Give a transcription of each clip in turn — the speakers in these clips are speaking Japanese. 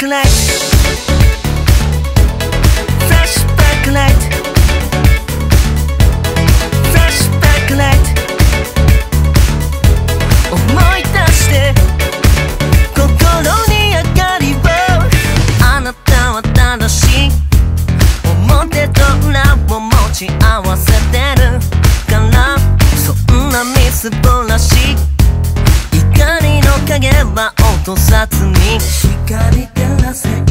ックライトフラッシュバックライトフラッシュバックライト思い出して心に明かりを。あなたは正しい。表と裏を持ち合わせてる。からそんなみすぼらしい。怒りの影はとさずに。光照らせ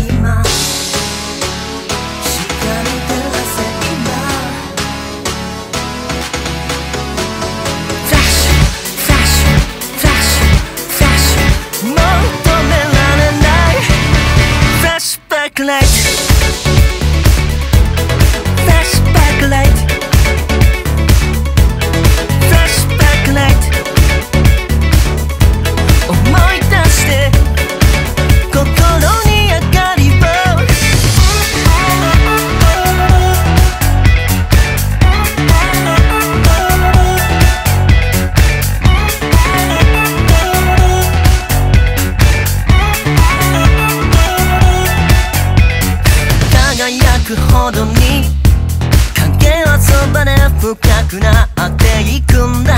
輝くほどに影はそばで深くなっていくんだ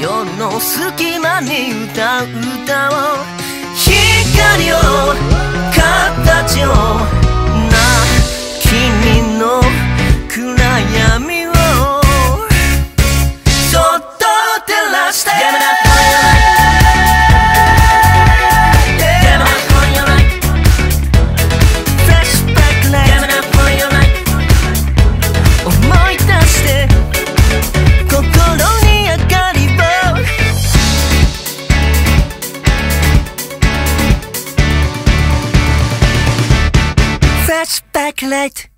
夜の隙間に歌う歌を光を形 Blacklight.